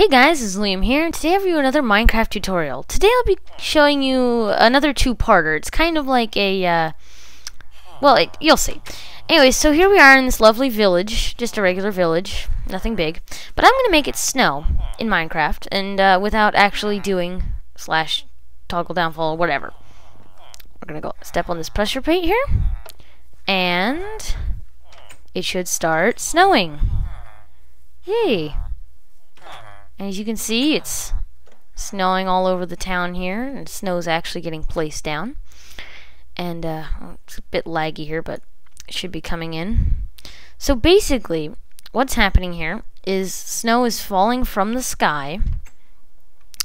Hey guys, it's Liam here, and today I have you another Minecraft tutorial. Today I'll be showing you another two-parter. It's kind of like a, uh, well, it, you'll see. Anyway, so here we are in this lovely village, just a regular village, nothing big. But I'm going to make it snow in Minecraft, and uh, without actually doing slash toggle downfall or whatever. We're going to go step on this pressure plate here, and it should start snowing. Yay! As you can see, it's snowing all over the town here, and snow's actually getting placed down. And uh, it's a bit laggy here, but it should be coming in. So basically, what's happening here is snow is falling from the sky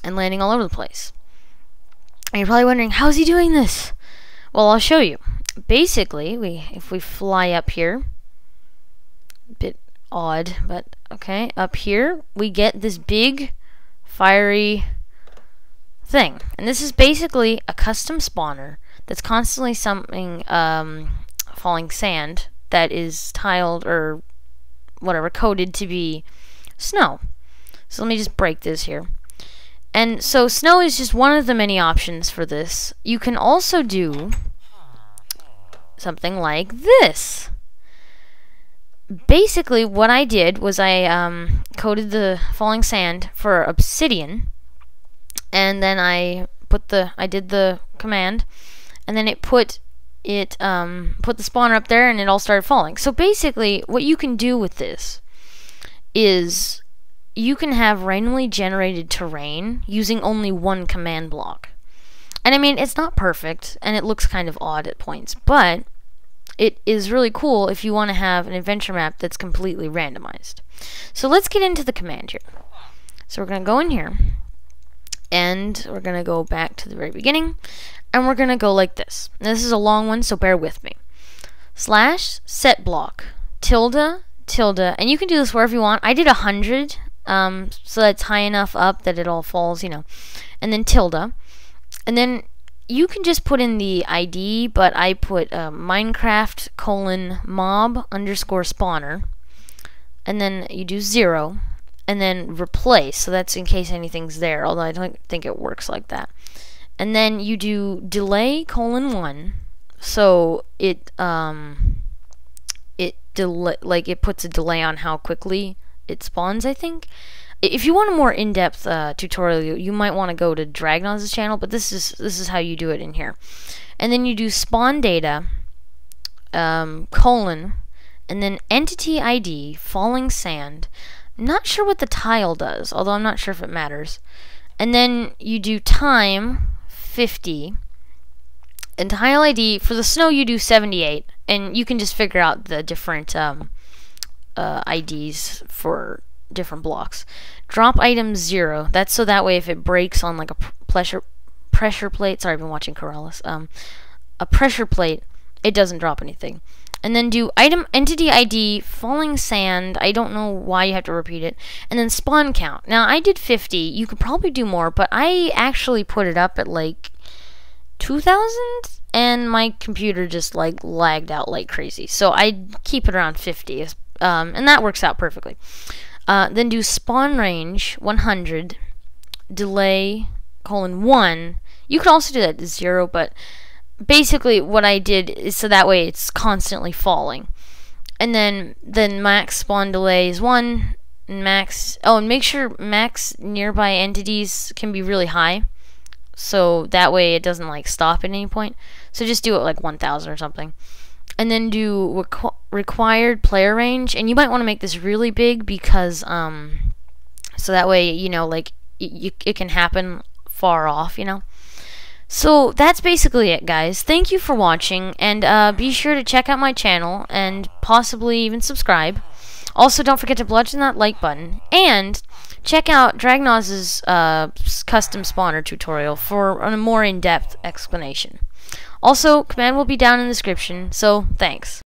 and landing all over the place. And you're probably wondering, how's he doing this? Well, I'll show you. Basically, we if we fly up here, a bit odd, but okay. Up here, we get this big, fiery thing. And this is basically a custom spawner that's constantly something, um, falling sand that is tiled or whatever, coded to be snow. So let me just break this here. And so snow is just one of the many options for this. You can also do something like this basically what I did was I um, coated the falling sand for obsidian and then I put the I did the command and then it put it um, put the spawner up there and it all started falling. So basically what you can do with this is you can have randomly generated terrain using only one command block. And I mean it's not perfect and it looks kind of odd at points, but it is really cool if you want to have an adventure map that's completely randomized. So let's get into the command here. So we're going to go in here, and we're going to go back to the very beginning, and we're going to go like this. Now, this is a long one, so bear with me. Slash set block, tilde, tilde, and you can do this wherever you want. I did a 100, um, so that's high enough up that it all falls, you know, and then tilde. And then you can just put in the ID, but I put uh, Minecraft colon mob underscore spawner, and then you do zero, and then replace. So that's in case anything's there, although I don't think it works like that. And then you do delay colon one, so it um it delay like it puts a delay on how quickly it spawns. I think if you want a more in-depth uh, tutorial, you, you might want to go to Dragnoz's channel, but this is this is how you do it in here. And then you do spawn data um, colon and then entity ID falling sand. not sure what the tile does, although I'm not sure if it matters. And then you do time 50 and tile ID for the snow you do 78 and you can just figure out the different um, uh, IDs for different blocks. Drop item zero. That's so that way if it breaks on like a pressure pressure plate. Sorry, I've been watching Keralis. Um, a pressure plate, it doesn't drop anything. And then do item entity ID falling sand. I don't know why you have to repeat it. And then spawn count. Now I did 50. You could probably do more, but I actually put it up at like 2000 and my computer just like lagged out like crazy. So I keep it around 50. Um, and that works out perfectly. Uh, then do spawn range 100, delay colon 1. You could also do that to 0, but basically what I did is so that way it's constantly falling. And then then max spawn delay is 1, and max oh and make sure max nearby entities can be really high so that way it doesn't like stop at any point so just do it like 1000 or something and then do requ required player range and you might want to make this really big because um so that way you know like it, it can happen far off you know? So that's basically it guys. Thank you for watching and uh, be sure to check out my channel and possibly even subscribe. Also don't forget to bludgeon that like button and check out Dragnoz's uh, custom spawner tutorial for a more in-depth explanation also, command will be down in the description, so thanks.